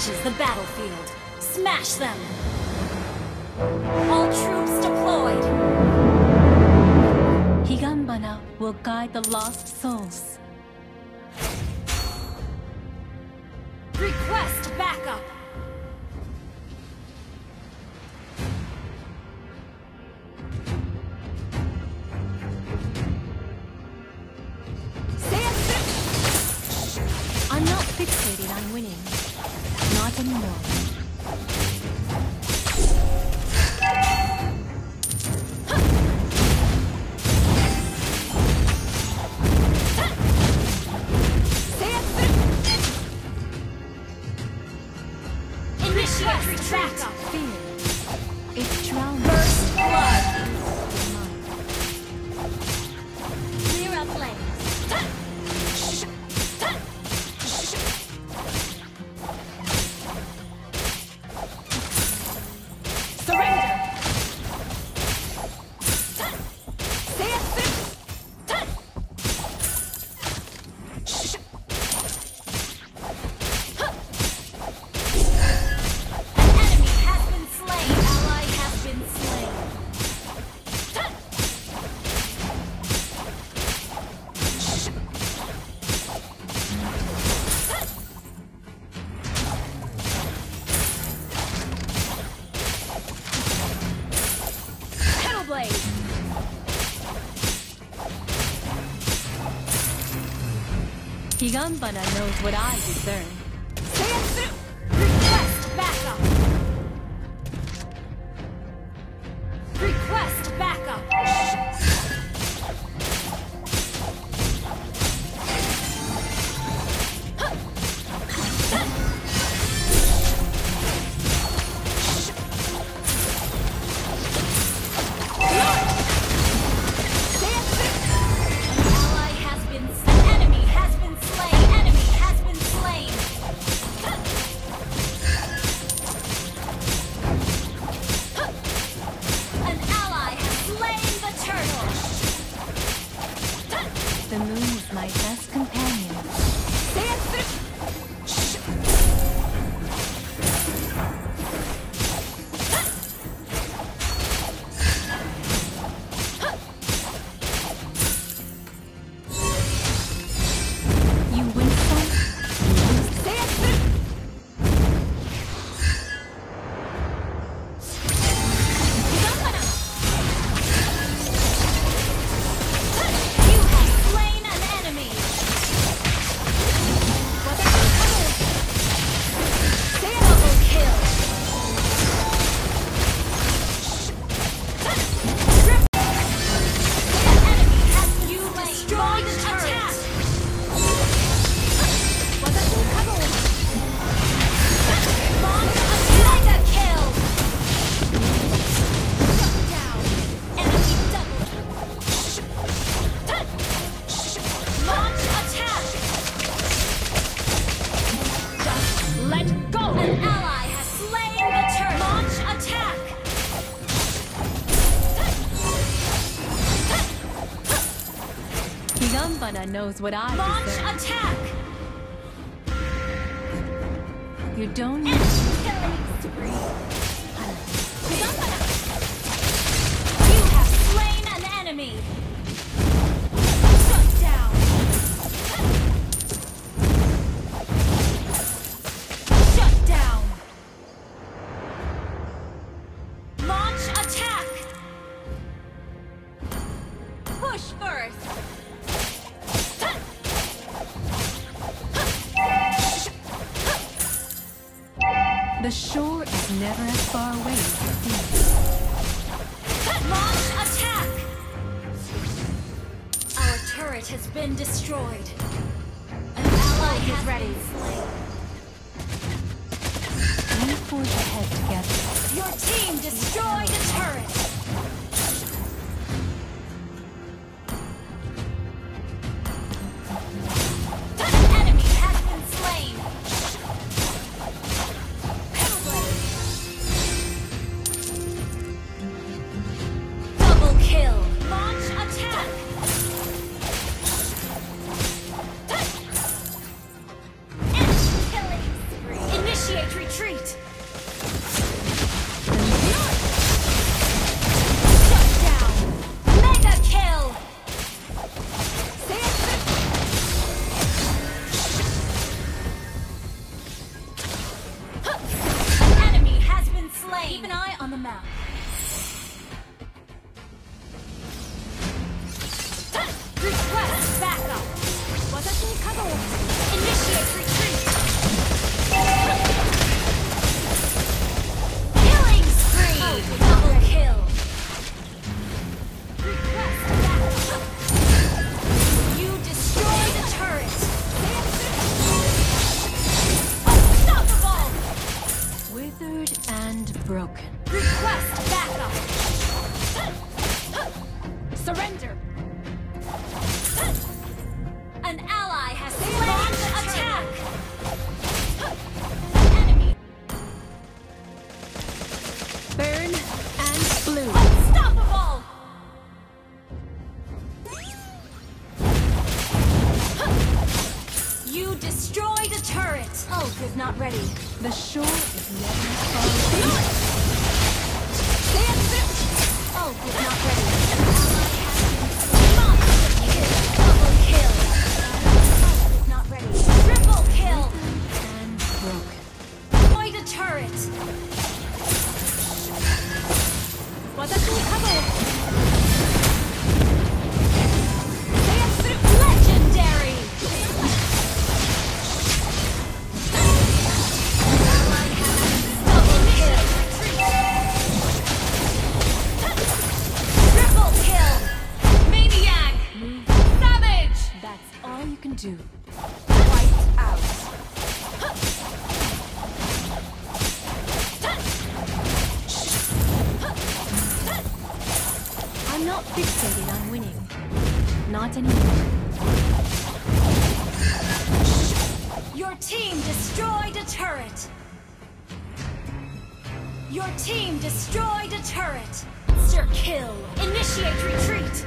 reaches the battlefield. Smash them! All troops deployed! Higanbana will guide the lost souls. Request backup! Fear. It's drowning. First blood! Higanbana knows what I deserve. Higanbana knows what I Launch deserve. attack! You don't need Killing spree! The shore is never as far away as it seems. Launch attack! Our turret has been destroyed. An ally is ready. We forge ahead together. Your team destroyed a turret. Destroyed a turret. Ult is not ready. The shore is never far. Ult is not ready. That's all you can do. Wiped out. I'm not fixated on winning. Not anymore. Your team destroyed a turret. Your team destroyed a turret. Sir kill. Initiate retreat.